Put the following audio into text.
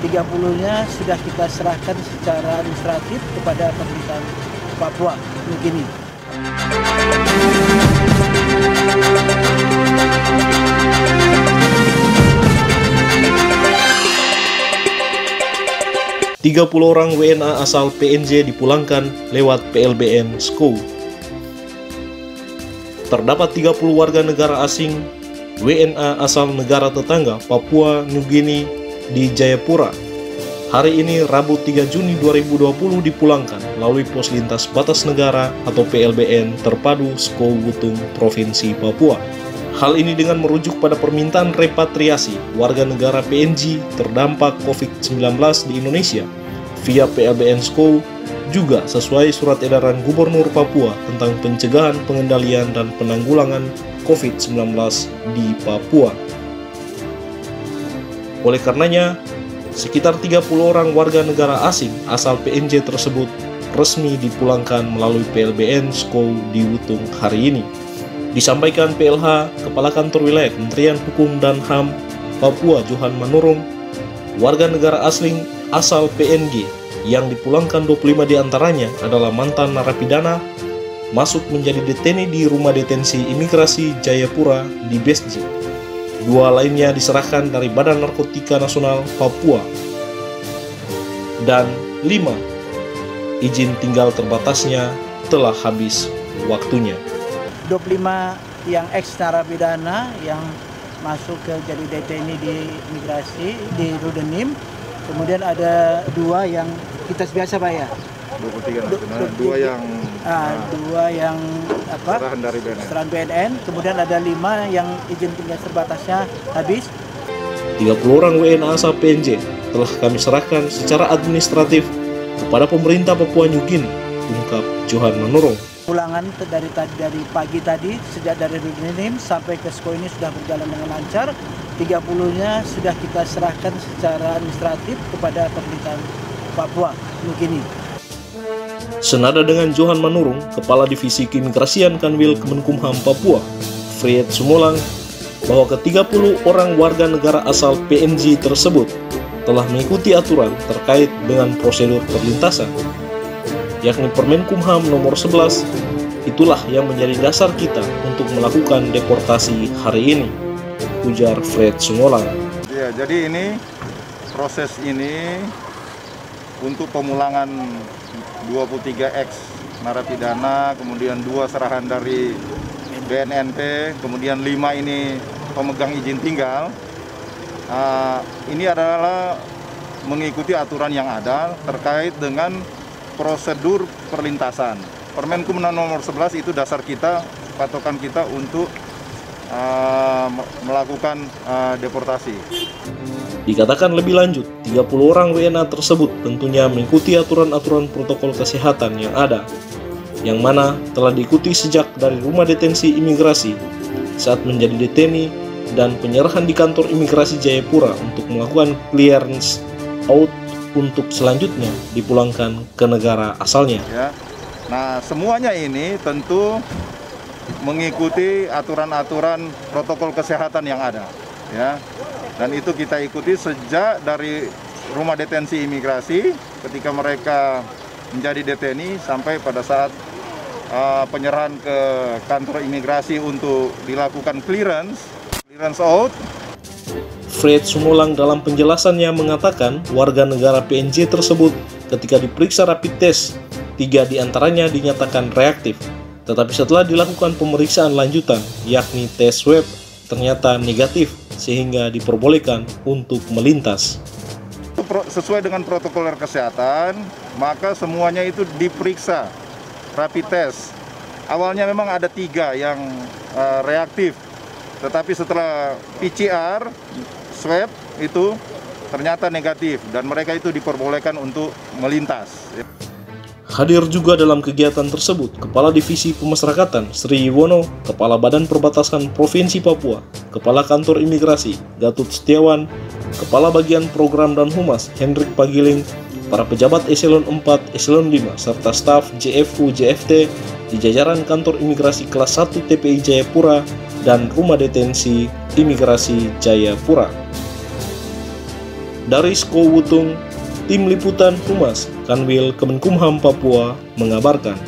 30-nya sudah kita serahkan secara administratif kepada pemerintahan Papua Nugini. Tiga puluh orang WNA asal PNJ dipulangkan lewat PLBN SCO. Terdapat 30 warga negara asing WNA asal negara tetangga Papua Nugini di Jayapura. Hari ini Rabu 3 Juni 2020 dipulangkan melalui pos lintas batas negara atau PLBN terpadu Sko Wutung Provinsi Papua. Hal ini dengan merujuk pada permintaan repatriasi warga negara PNG terdampak COVID-19 di Indonesia via PLBN Sko juga sesuai surat edaran Gubernur Papua tentang pencegahan, pengendalian, dan penanggulangan COVID-19 di Papua. Oleh karenanya, sekitar 30 orang warga negara asing asal PNJ tersebut resmi dipulangkan melalui PLBN SKO di Wutung hari ini. Disampaikan PLH Kepala Kantor Wilayah Kementerian Hukum dan HAM Papua Johan Manurung, warga negara asing asal PNG yang dipulangkan 25 di antaranya adalah mantan narapidana masuk menjadi deteni di rumah detensi imigrasi Jayapura di Besji. Dua lainnya diserahkan dari Badan Narkotika Nasional Papua. Dan lima, izin tinggal terbatasnya telah habis waktunya. 25 yang ex narapidana yang masuk ke jadi deteni di imigrasi di Rudenim. Kemudian ada dua yang kita biasa pak ya 23 nasional, dua yang ah, dua yang apa serahan dari BNN. serahan BNN, kemudian ada lima yang izin tinggal terbatasnya habis. 30 orang WNA asal PNJ telah kami serahkan secara administratif kepada pemerintah Papua New Guinea, ungkap Johan Manurung. Pulangan dari tadi dari pagi tadi sejak dari Rudenim sampai ke Sko ini sudah berjalan dengan lancar. 30-nya sudah kita serahkan secara administratif kepada pemerintahan Papua New Guinea. Senada dengan Johan Manurung, Kepala Divisi Keimigrasian Kanwil Kemenkumham Papua, Fried Sumolang, bahwa ke-30 orang warga negara asal PNG tersebut telah mengikuti aturan terkait dengan prosedur perlintasan, yakni Permenkumham nomor 11, itulah yang menjadi dasar kita untuk melakukan deportasi hari ini, ujar Fred Sumolang. Ya, jadi ini proses ini untuk pemulangan 23 X narapidana, kemudian dua serahan dari BNNT, kemudian lima ini pemegang izin tinggal. Ah, ini adalah mengikuti aturan yang ada terkait dengan prosedur perlintasan. Permenkum nomor 11 itu dasar kita, patokan kita untuk me- melakukan ah, deportasi. Dikatakan lebih lanjut, 30 orang WNA tersebut tentunya mengikuti aturan-aturan protokol kesehatan yang ada, yang mana telah diikuti sejak dari rumah detensi imigrasi saat menjadi deteni dan penyerahan di kantor imigrasi Jayapura untuk melakukan clearance out untuk selanjutnya dipulangkan ke negara asalnya. ya. Nah, semuanya ini tentu mengikuti aturan-aturan protokol kesehatan yang ada, ya. Dan itu kita ikuti sejak dari rumah detensi imigrasi ketika mereka menjadi deteni sampai pada saat uh, penyerahan ke kantor imigrasi untuk dilakukan clearance, clearance out Fred Sumolang dalam penjelasannya mengatakan warga negara PNJ tersebut ketika diperiksa rapid test, tiga di antaranya dinyatakan reaktif. Tetapi setelah dilakukan pemeriksaan lanjutan, yakni tes swab, ternyata negatif sehingga diperbolehkan untuk melintas. Sesuai dengan protokol kesehatan, maka semuanya itu diperiksa rapid test. Awalnya memang ada tiga yang eh, reaktif, tetapi setelah PCR, swab itu ternyata negatif dan mereka itu diperbolehkan untuk melintas. Hadir juga dalam kegiatan tersebut Kepala Divisi Pemasyarakatan Sri Yuwono, Kepala Badan Perbatasan Provinsi Papua, Kepala Kantor Imigrasi Gatut Setiawan, Kepala Bagian Program dan Humas Hendrik Pagiling, para pejabat eselon 4, eselon 5, serta staf JFU JFT di jajaran Kantor Imigrasi Kelas 1 TPI Jayapura dan Rumah Detensi Imigrasi Jayapura. Dari Sko Wutung, Tim Liputan Humas Kanwil Kemenkumham Papua mengabarkan.